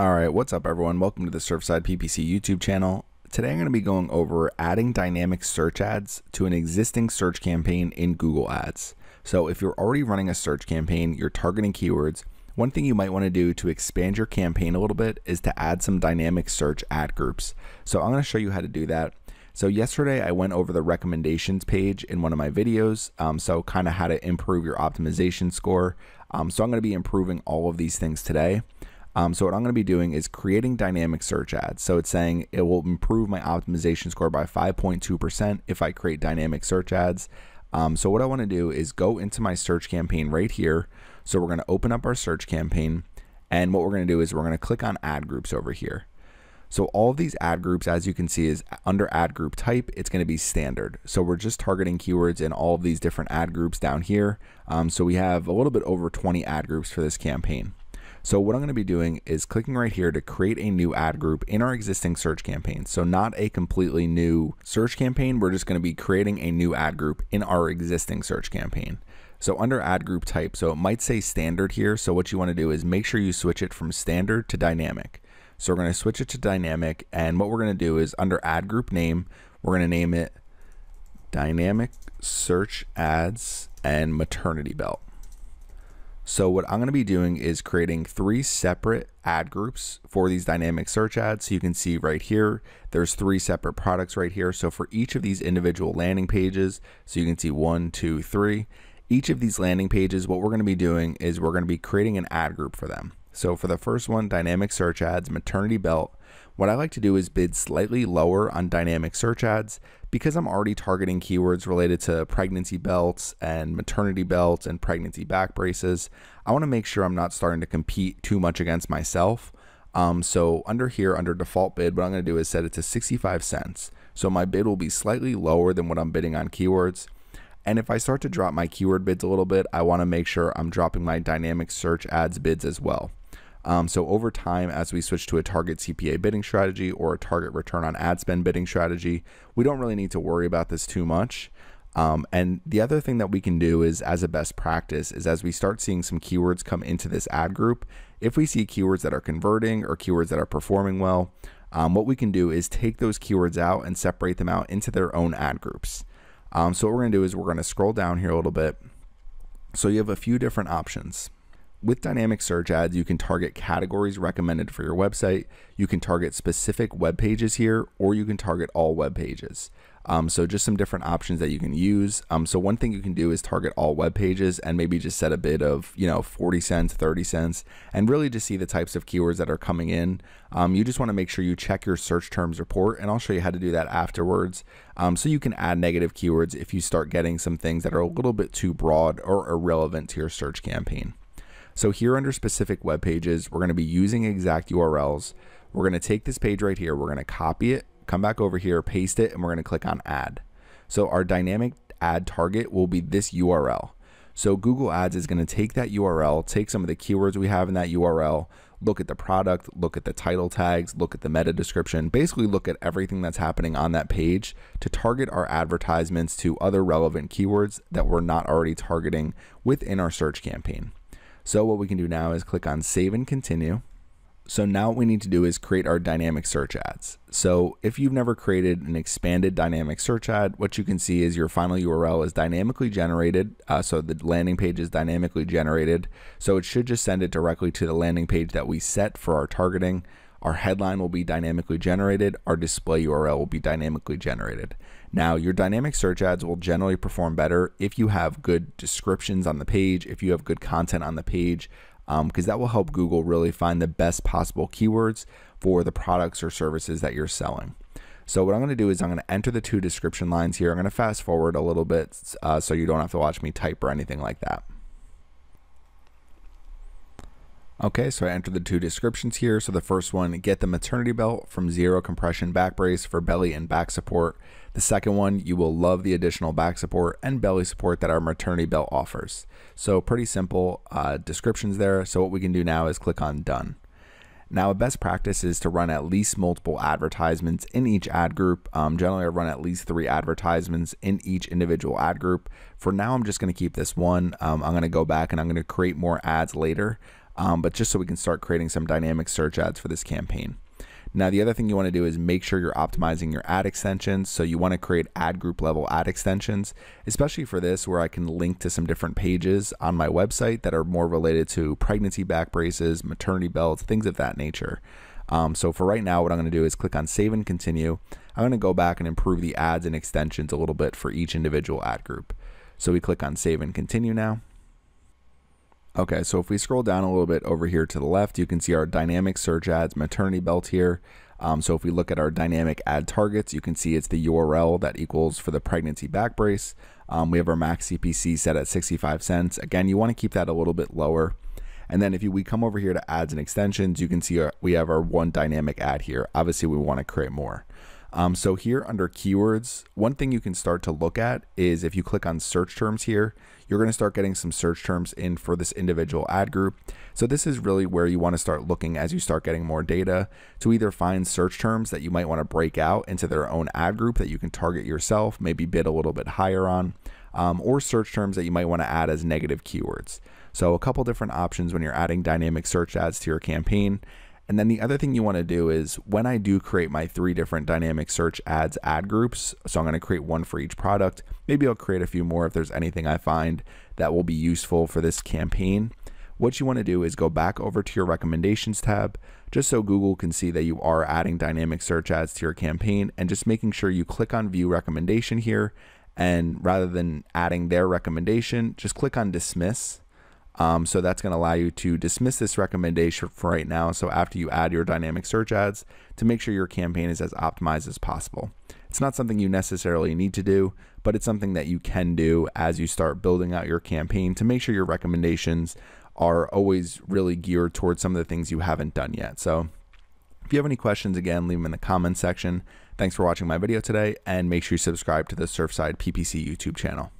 Alright, what's up everyone? Welcome to the Surfside PPC YouTube channel. Today I'm going to be going over adding dynamic search ads to an existing search campaign in Google Ads. So if you're already running a search campaign, you're targeting keywords, one thing you might want to do to expand your campaign a little bit is to add some dynamic search ad groups. So I'm going to show you how to do that. So yesterday I went over the recommendations page in one of my videos. Um, so kind of how to improve your optimization score. Um, so I'm going to be improving all of these things today. Um, so what I'm going to be doing is creating dynamic search ads. So it's saying it will improve my optimization score by 5.2% if I create dynamic search ads. Um, so what I want to do is go into my search campaign right here. So we're going to open up our search campaign. And what we're going to do is we're going to click on ad groups over here. So all of these ad groups, as you can see, is under ad group type, it's going to be standard. So we're just targeting keywords in all of these different ad groups down here. Um, so we have a little bit over 20 ad groups for this campaign. So what I'm going to be doing is clicking right here to create a new ad group in our existing search campaign. So not a completely new search campaign. We're just going to be creating a new ad group in our existing search campaign. So under ad group type, so it might say standard here. So what you want to do is make sure you switch it from standard to dynamic. So we're going to switch it to dynamic. And what we're going to do is under ad group name, we're going to name it dynamic search ads and maternity belt. So what I'm going to be doing is creating three separate ad groups for these dynamic search ads. So you can see right here, there's three separate products right here. So for each of these individual landing pages, so you can see one, two, three, each of these landing pages, what we're going to be doing is we're going to be creating an ad group for them. So for the first one, dynamic search ads, maternity belt, what I like to do is bid slightly lower on dynamic search ads because I'm already targeting keywords related to pregnancy belts and maternity belts and pregnancy back braces. I want to make sure I'm not starting to compete too much against myself. Um, so under here, under default bid, what I'm going to do is set it to 65 cents. So my bid will be slightly lower than what I'm bidding on keywords. And if I start to drop my keyword bids a little bit, I want to make sure I'm dropping my dynamic search ads bids as well. Um, so over time, as we switch to a target CPA bidding strategy or a target return on ad spend bidding strategy, we don't really need to worry about this too much. Um, and the other thing that we can do is, as a best practice, is as we start seeing some keywords come into this ad group, if we see keywords that are converting or keywords that are performing well, um, what we can do is take those keywords out and separate them out into their own ad groups. Um, so what we're going to do is we're going to scroll down here a little bit. So you have a few different options with dynamic search ads, you can target categories recommended for your website. You can target specific web pages here, or you can target all web pages. Um, so just some different options that you can use. Um, so one thing you can do is target all web pages and maybe just set a bid of, you know, 40 cents, 30 cents, and really just see the types of keywords that are coming in. Um, you just want to make sure you check your search terms report, and I'll show you how to do that afterwards. Um, so you can add negative keywords if you start getting some things that are a little bit too broad or irrelevant to your search campaign. So here under specific web pages, we're going to be using exact URLs. We're going to take this page right here. We're going to copy it, come back over here, paste it, and we're going to click on add. So our dynamic ad target will be this URL. So Google Ads is going to take that URL, take some of the keywords we have in that URL, look at the product, look at the title tags, look at the meta description, basically look at everything that's happening on that page to target our advertisements to other relevant keywords that we're not already targeting within our search campaign. So what we can do now is click on save and continue. So now what we need to do is create our dynamic search ads. So if you've never created an expanded dynamic search ad, what you can see is your final URL is dynamically generated. Uh, so the landing page is dynamically generated. So it should just send it directly to the landing page that we set for our targeting. Our headline will be dynamically generated. Our display URL will be dynamically generated. Now, your dynamic search ads will generally perform better if you have good descriptions on the page, if you have good content on the page, because um, that will help Google really find the best possible keywords for the products or services that you're selling. So what I'm going to do is I'm going to enter the two description lines here. I'm going to fast forward a little bit uh, so you don't have to watch me type or anything like that. Okay, so I entered the two descriptions here. So the first one, get the maternity belt from zero compression back brace for belly and back support. The second one, you will love the additional back support and belly support that our maternity belt offers. So pretty simple uh, descriptions there. So what we can do now is click on done. Now, a best practice is to run at least multiple advertisements in each ad group. Um, generally, I run at least three advertisements in each individual ad group. For now, I'm just going to keep this one. Um, I'm going to go back and I'm going to create more ads later. Um, but just so we can start creating some dynamic search ads for this campaign. Now, the other thing you want to do is make sure you're optimizing your ad extensions. So you want to create ad group level ad extensions, especially for this, where I can link to some different pages on my website that are more related to pregnancy back braces, maternity belts, things of that nature. Um, so for right now, what I'm going to do is click on save and continue. I'm going to go back and improve the ads and extensions a little bit for each individual ad group. So we click on save and continue now. Okay, so if we scroll down a little bit over here to the left, you can see our dynamic search ads maternity belt here. Um, so if we look at our dynamic ad targets, you can see it's the URL that equals for the pregnancy back brace. Um, we have our max CPC set at 65 cents. Again, you want to keep that a little bit lower. And then if you, we come over here to ads and extensions, you can see our, we have our one dynamic ad here. Obviously, we want to create more. Um, so here under keywords, one thing you can start to look at is if you click on search terms here, you're going to start getting some search terms in for this individual ad group. So this is really where you want to start looking as you start getting more data to either find search terms that you might want to break out into their own ad group that you can target yourself, maybe bid a little bit higher on, um, or search terms that you might want to add as negative keywords. So a couple different options when you're adding dynamic search ads to your campaign. And then the other thing you want to do is when I do create my three different dynamic search ads ad groups, so I'm going to create one for each product. Maybe I'll create a few more if there's anything I find that will be useful for this campaign. What you want to do is go back over to your recommendations tab, just so Google can see that you are adding dynamic search ads to your campaign and just making sure you click on view recommendation here. And rather than adding their recommendation, just click on dismiss um, so that's going to allow you to dismiss this recommendation for right now. So after you add your dynamic search ads to make sure your campaign is as optimized as possible. It's not something you necessarily need to do, but it's something that you can do as you start building out your campaign to make sure your recommendations are always really geared towards some of the things you haven't done yet. So if you have any questions, again, leave them in the comments section. Thanks for watching my video today, and make sure you subscribe to the Surfside PPC YouTube channel.